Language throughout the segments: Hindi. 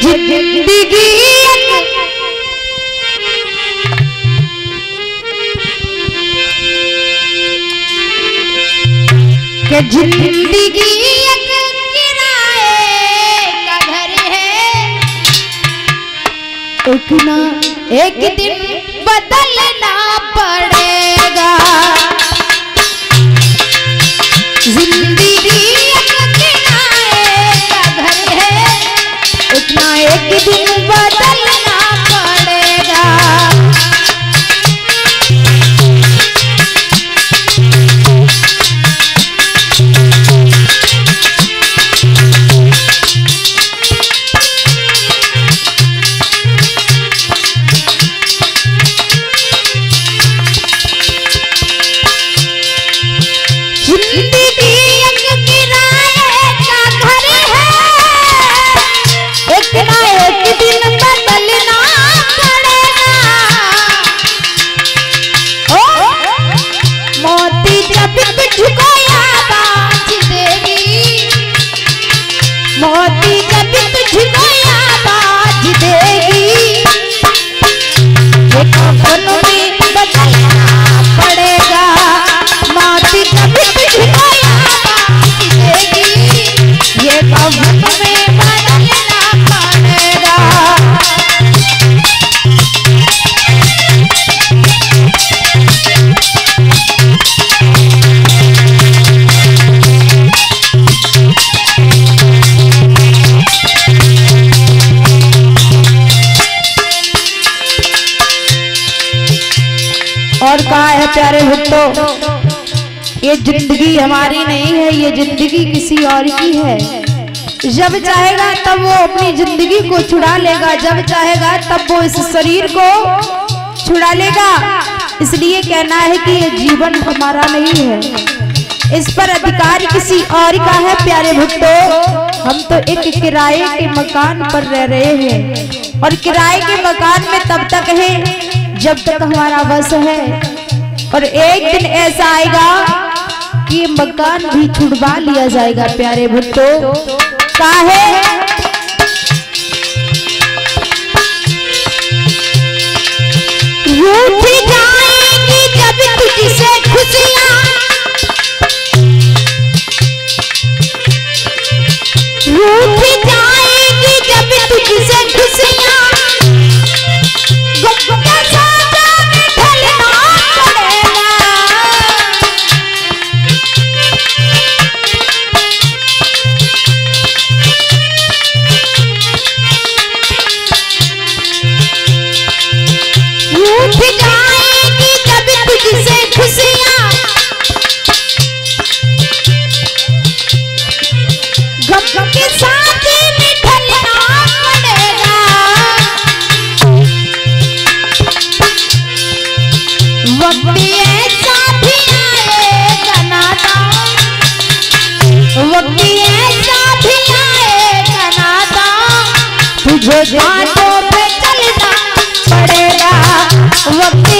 ज़िंदगी ज़िंदगी किराए का घर है। एक ना एक दिन बदलना ना और कहा है प्यारे भक्तों? ये ज़िंदगी हमारी नहीं है, ये ज़िंदगी किसी और की है। जब चाहेगा तब वो अपनी ज़िंदगी को छुड़ा लेगा, जब चाहेगा तब वो इस शरीर को छुड़ा लेगा। इसलिए कहना है कि ये जीवन हमारा नहीं है। इस पर अधिकार किसी और का है, प्यारे भक्तों। हम तो एक किराए के मकान पर रह रहे हैं। और किराए के मकान में तब तक है जब तक हमारा बस है। और एक दिन ऐसा आएगा कि मकान भी छुड़वा लिया जाएगा, प्यारे भुट्टो काहे? रूठ घाटों पे चलना पड़ेगा। वक्त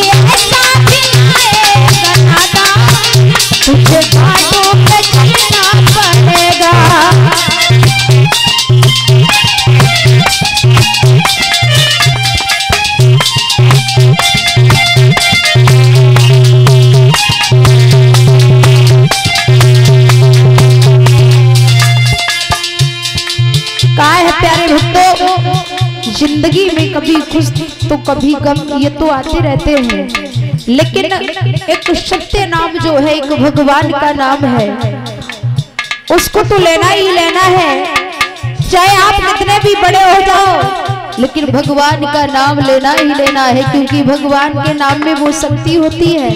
ज़िंदगी में कभी खुश तो कभी गम, ये तो आते रहते हैं। लेकिन एक सत्य नाम जो है, एक भगवान का नाम है, उसको तो लेना ही लेना है। चाहे आप कितने भी बड़े हो जाओ, लेकिन भगवान का नाम लेना ही लेना है, क्योंकि भगवान के नाम में वो शक्ति होती है,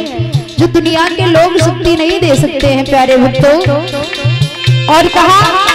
जो दुनिया के लोग शक्ति नहीं दे सकते हैं, प्यारे भक्तों। और कहा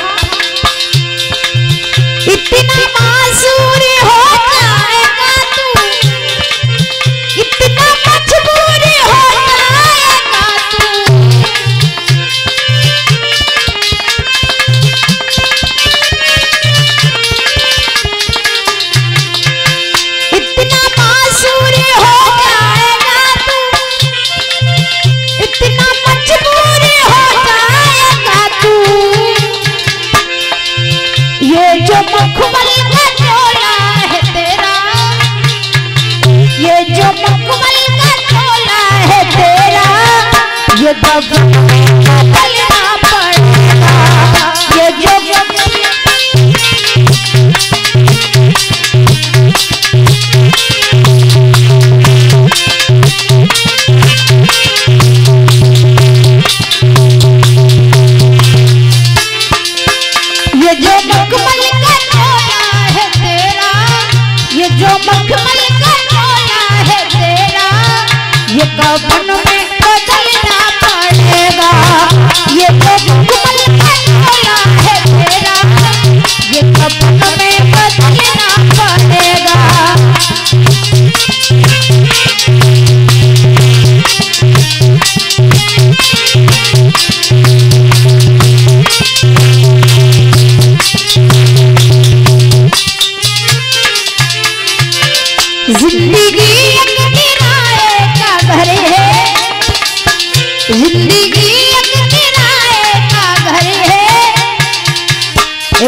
Obrigada.